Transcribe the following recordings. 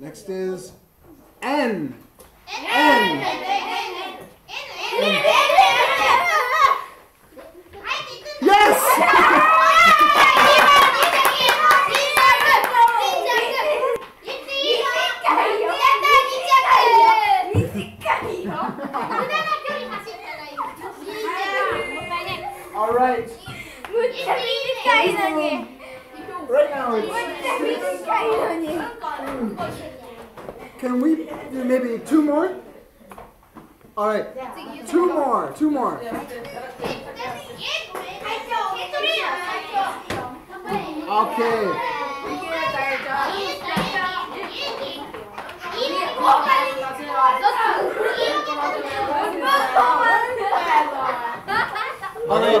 Next is N. N. Yes! All right. Can we do maybe two more? All right. Two more. Two more. Okay. All 惑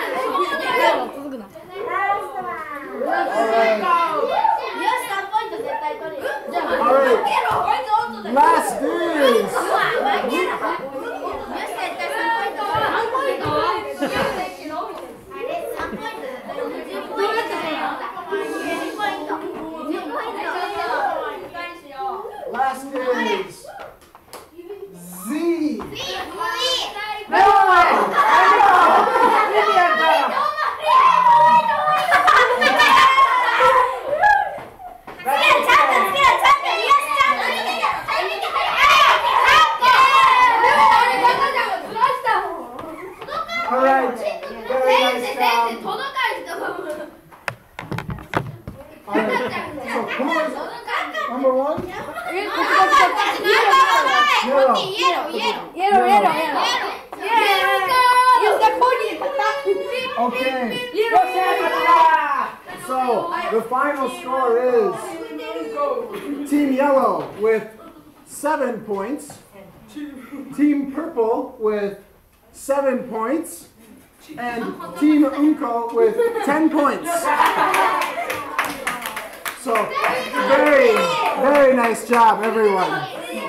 グマン。Last days. Last days. Z. No. Who is number one? Okay. So the final score is Team Yellow with seven points, Team Purple with seven points, and Team Unko with ten points. So very, very nice job, everyone.